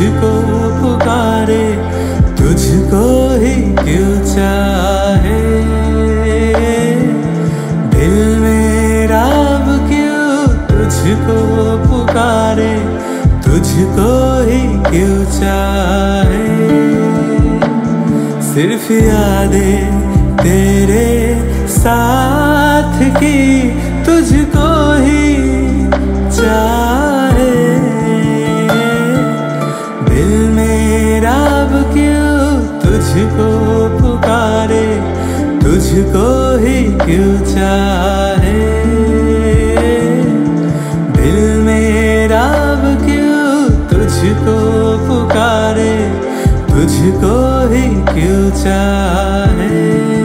पुकारे, तुझको ही क्यों चाहे? दिल मेरा अब क्यों तुझको पुकारे, तुझको ही क्यों चाहे? सिर्फ़ यादें तेरे साथ मेरा अब क्यों तुझको पुकारे? तुझको ही क्यों चाहे? दिल मेरा अब क्यों तुझको पुकारे? तुझको ही क्यों चाहे?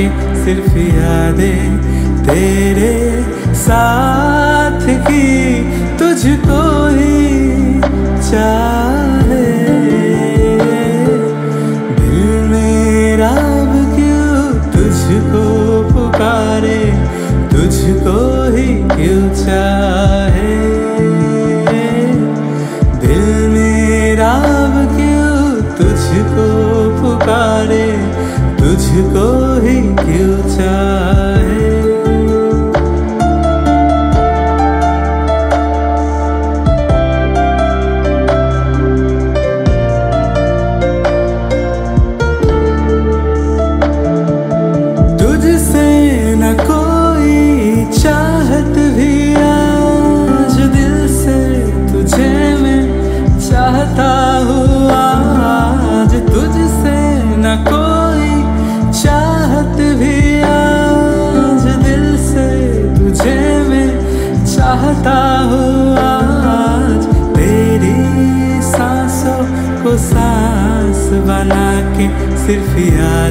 के सिर्फ़ यादें तेरे साथ की तुझको ही चाहे। दिल मेरा अब क्यों तुझको पुकारे, तुझको ही क्यों चाहे? तुझको ही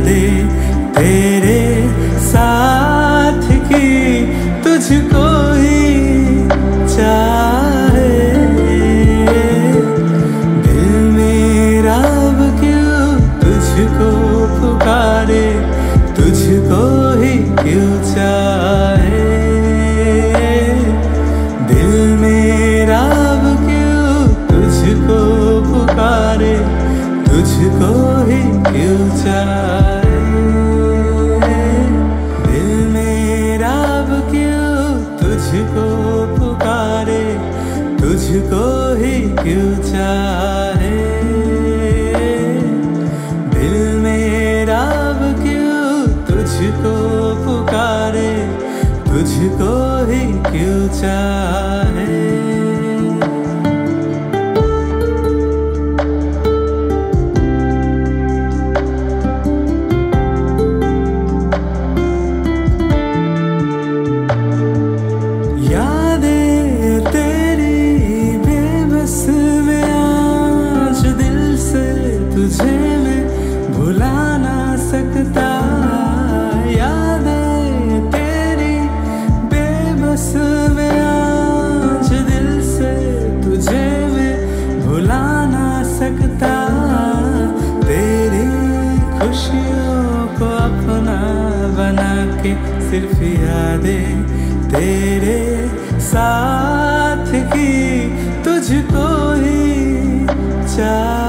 यादें तेरे तुझको ही क्यों चाहे? दिल मेरा अब क्यों तुझको पुकारे? तुझको ही क्यों चाहे? सकता तेरी खुशियों को अपना बना के सिर्फ़ यादें तेरे साथ की तुझको ही चाह